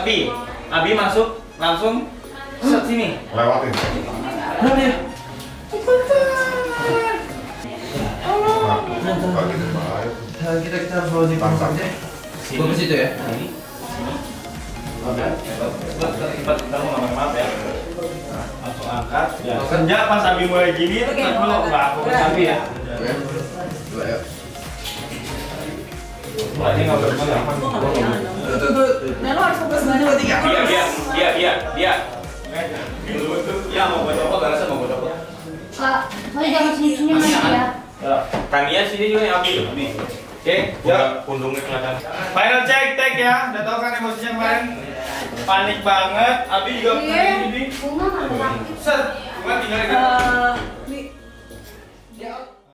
Abi, Abi masuk langsung set sini. Lewatin. Nah, dia. Nah, bahaya. kita kita harus bawa di aja. Gua ke situ ya. Sini. Oke. Cepat, ntar mau ngomong maaf ya. Nah, Langsung angkat. Ya. Senja pas Abi mulai gini, tak dulu nggak aku ke Abi ya. Wah, ini nggak berpegang. Tuh tuh tuh. Nah, lo harus fokus tiga. Dia, dia, dia, dia, dia. Ya mau gue copot, rasa mau gue copot. Pak, Pak jangan senyum-senyum lagi ya. Kania sini juga yang Abi. Abi. Oke, ya. Pundungnya kelihatan. Final check, take ya. Udah tau kan emosinya kemarin? Panik banget. Abi juga Iya. panik ini. Bunga nggak. Set, cuma tinggal